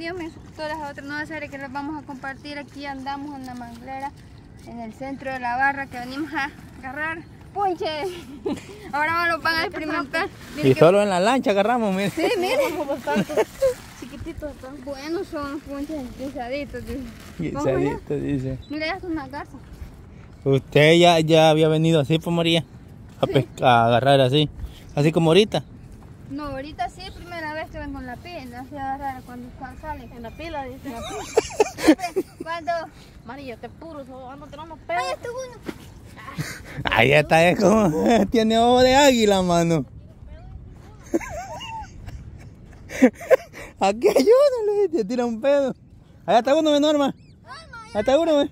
Dios mío, todas las otras nuevas series que les vamos a compartir. Aquí andamos en la manglera, en el centro de la barra que venimos a agarrar punche. Ahora los van a experimentar. Miren Y solo en la lancha agarramos, mire. Sí, miren. Chiquititos están. Buenos son punches guisaditos. dice. Vamos allá. Guisadito, dice. Mira, ya es una casa. Usted ya, ya había venido así, pues María, a, pescar, a agarrar así, así como ahorita. No, ahorita sí, primera vez que vengo en la pila. No agarrar cuando sa- sale. En la pila, dice. Cuando. María, te puro, ¡Ay, pedos. esto uno! Ahí está, es como, tiene ojo de águila, mano. Aquí hay uno, le te tira un pedo. Allá está uno, ve, Norma. Allá está uno, ve.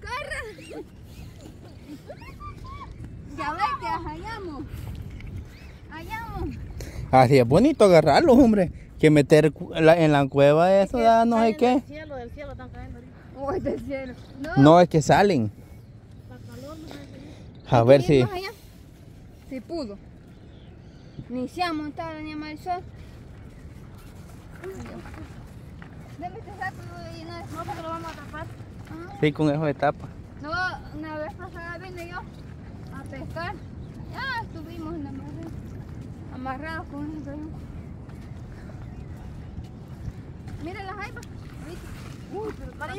¡Corre! Ya ves que hallamos. Hallamos. Así es bonito agarrarlos, hombre. Que meter la- en la cueva eso da no sé qué. Del cielo, del cielo están cayendo ahorita. Uy, del cielo. No. No, es que salen. Calor, no. A ver si... allá? Si pudo. Ni se ha montado ni a Marisol. Deme este saco y no es- No, porque lo vamos a Sí, con eso de tapa. No, una vez pasada vine yo a pescar. Ya estuvimos en la mar amarrados con un remo. Miren las. ¿viste? Uy, pero cara.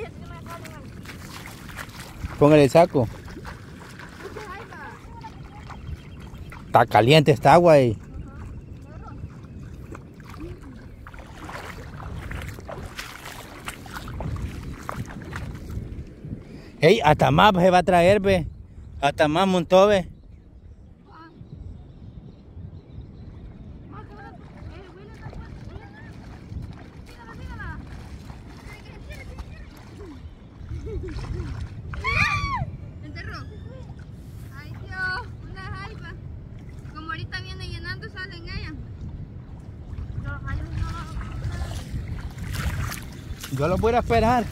Póngale el saco. Está caliente esta agua ahí. Ey, hasta más se va a traer, ve. Hasta más montó, ve. Enterró. Ay Dios, una jaiba. Como ahorita viene llenando, salen ellas. Los rayos no. Yo los voy a esperar.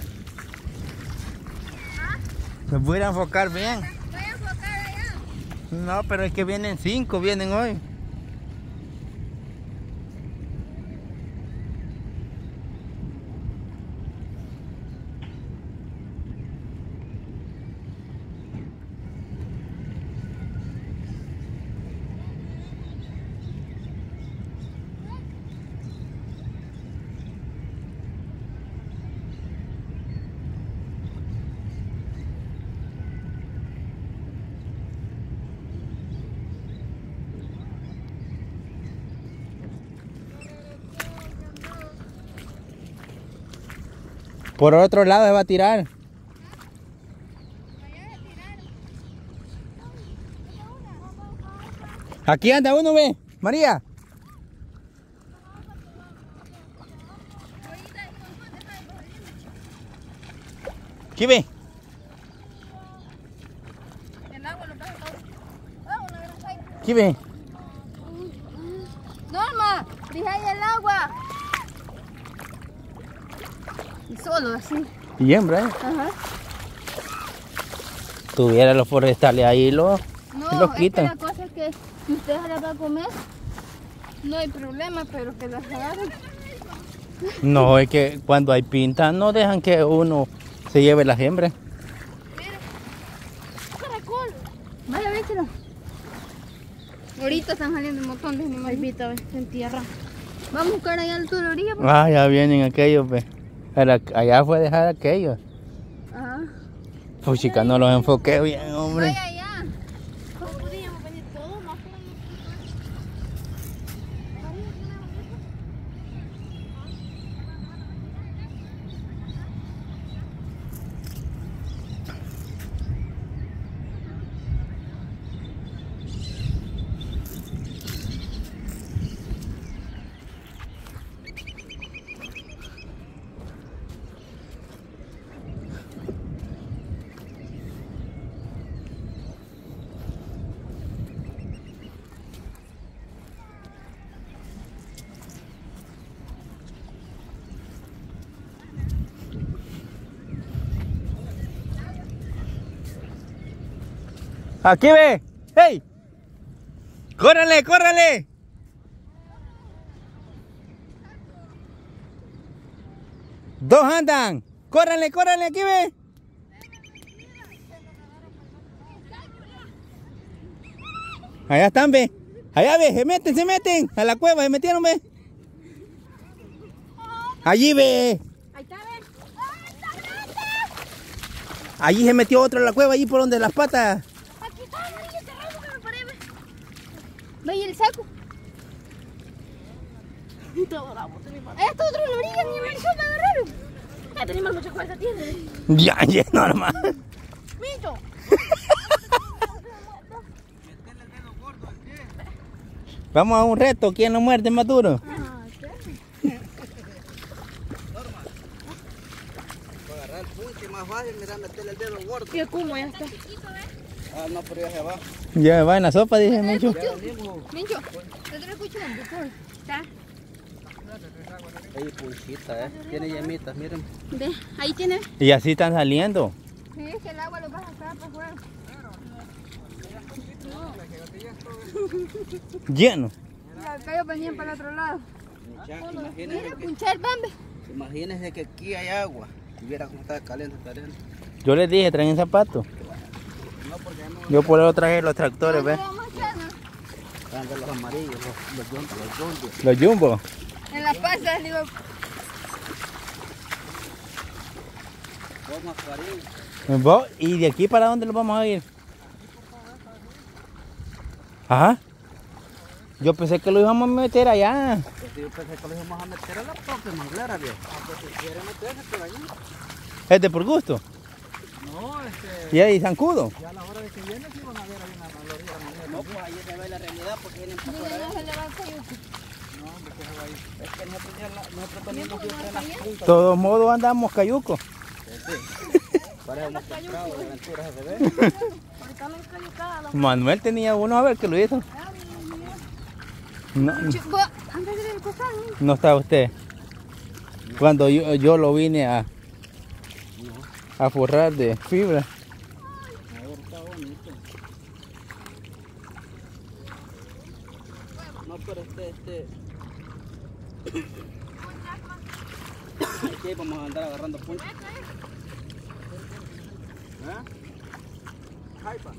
Los voy a enfocar bien. Voy a enfocar allá. No, pero es que vienen cinco, vienen hoy. Por otro lado va a tirar. Aquí anda uno, ve. María. Aquí ve. El agua lo pasa todo. Ah, una gran jaiba. Aquí ve. Norma, dije ahí el agua. Y solo así. Y hembra, eh. Ajá. Tuviera los forestales ahí, lo, No, los es que quitan. la cosa es que si usted se las va a comer, no hay problema, pero que las agarren. No, es que cuando hay pinta no dejan que uno se lleve las hembras. Caracol. Vaya, vételo. Ahorita están saliendo un montón de ve, en tierra. Vamos a buscar allá al sur de la orilla. pues. Ah, ya vienen aquellos, ve. Allá fue dejar aquellos. Ajá. Pues chica, no los enfoqué bien, hombre. ¿Cómo podíamos venir todos? Más por ahí. Aquí ve. ¡Hey! ¡Córrele, córrele! Dos andan. Córranle, córranle, aquí ve. Allá están, ve. Allá ve, se meten, se meten. A la cueva, se metieron, ve. Allí ve. Ahí está, ven. Allí se metió otro a la cueva, allí por donde las patas. Aquí está, amarillo, cerrado que me paré, ve. Ve y el saco. Está otro en la orilla, ni me suelta agarrarlo. Este animal mucha fuerza tiene. Ya, ya es normal. Mincho. Vamos a un reto. ¿Quién lo muerde más duro? agarrar el punche más fácil, mira, meterle el dedo gordo. Y el cumo ya está. Ah, no, pero ya se va. Ya va en la sopa, dice Mencho. Mincho, te lo escucho un poco. Está. Ahí, punchita, eh. Tiene yemitas, miren. Ve, ahí tiene. Y así están saliendo. Sí, es que el agua lo vas a sacar para afuera. Lleno. Acá yo venían para el otro lado. Imagínense, que, aquí hay agua. Y viera cómo está caliente esta arena. Yo les dije, traen zapatos. No, porque ya no Yo por eso traje los tractores, ve. Vamos a echar, ¿no? van de los amarillos, los, juntos, los juntos. Los jumbo. En las pasas, digo. ¿Y de aquí para dónde los vamos a ir? Ajá. Yo pensé que lo íbamos a meter allá. Yo pensé que lo íbamos a meter a la propia manglera, viejo. Ah, pues si quieren meterse por ahí. ¿Es de por gusto? Este, ¿Y ahí zancudo? ya a la hora de que viene sí van a ver ahí. No, pues ahí se ve la realidad porque vienen para digo, afuera. no se le va a caer. No, hombre, que se va ahí. Es que nosotros, ya en las puntas. Todos modos andamos cayuco. Para hemos comprado de aventuras de bebé. Ahorita no cayó cada la Manuel tenía uno a ver que lo hizo. No, costar, ¿no? no está usted. Cuando yo, yo lo vine a, a forrar de fibra. No, pero este, este. Aquí vamos a andar agarrando puntos. ¿Eh? Jaipa.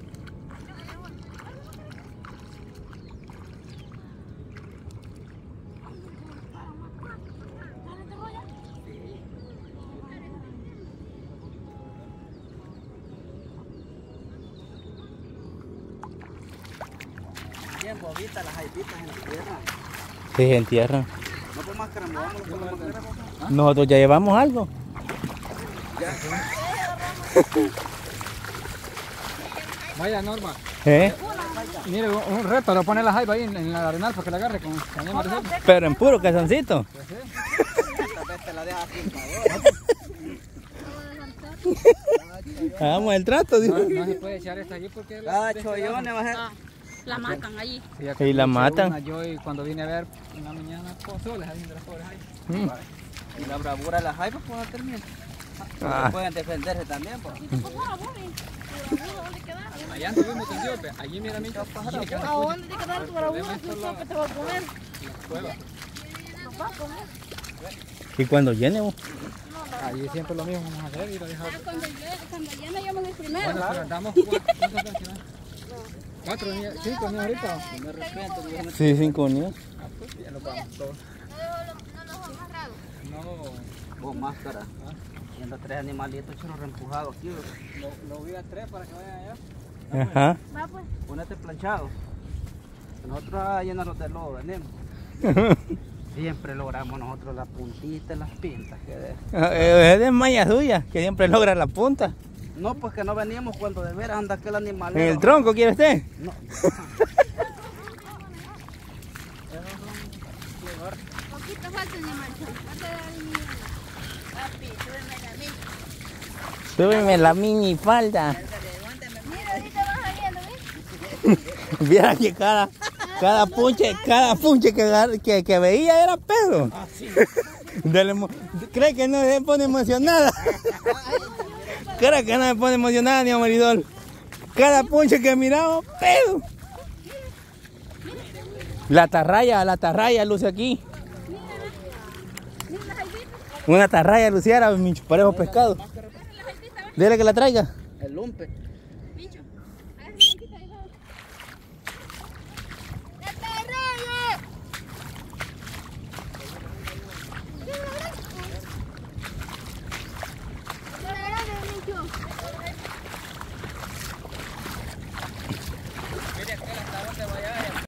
Tiempo, ahorita las jaipitas en la tierra. Sí, se entierran. No por máscara, movámoslo con la máscara. Nosotros ya llevamos algo. Vaya Norma, ¿eh? mire un un reto, lo pone la jaiba ahí en, en la arenal para que la agarre con. Pero en puro calzoncito. Esta vez te la deja Hagamos el trato. dijo. No, no se puede echar esta allí porque la, Ah, chollones, va a ser. Ah, la matan allí. Sí, acá Y la matan. una Yo y cuando vine a ver una mañana pozoles ahí de las pobres ahí. Mm. Y la bravura de las jaipas, pues no termina. Ah. Pueden defenderse también, pues. ¿Dónde quedaron? Allá anduvimos en Diope, allí mira mi ¿A dónde te quedaron tu bravura? Tú que te va a comer. Los va a comer. Y cuando llene, vos. Allí siempre lo mismo vamos a hacer y lo dejamos. Cuando llene, cuando llene, yo me voy primero. Bueno, pero andamos cuatro. Cuatro días, cinco días ahorita. Me arrepiento, dígame. Sí, cinco. Ah, pues ya lo vamos todos. No los amarrados. No, Vos, máscara. Viendo tres animalitos chulos reempujados aquí. lo, lo vi a tres para que vayan allá. Ajá. Va pues. Ponete planchado. Nosotros a llenarlos de lodo venimos. Siempre logramos nosotros la puntita y las pintas. que de- Eh, Es de malla suya, que siempre logra la punta. No, pues que no venimos cuando de veras anda aquel animal. En el tronco, ¿quiere usted? No. Poquito falta, mi Papi, súbeme la mí. Súbeme la mini falda. Mira, ahorita vas saliendo, ¿ves? Viera que cada, cada punche, cada punche que, que, que veía era pedo. Del emo- ¿Cree que no se pone emocionada? ¿Cree que no se pone emocionada ni a Maridol? Cada punche que miraba, pedo. La tarraya, la tarraya luce aquí. Una tarraya luciera, mi parejo pescado. Dile que la traiga. El lumpe.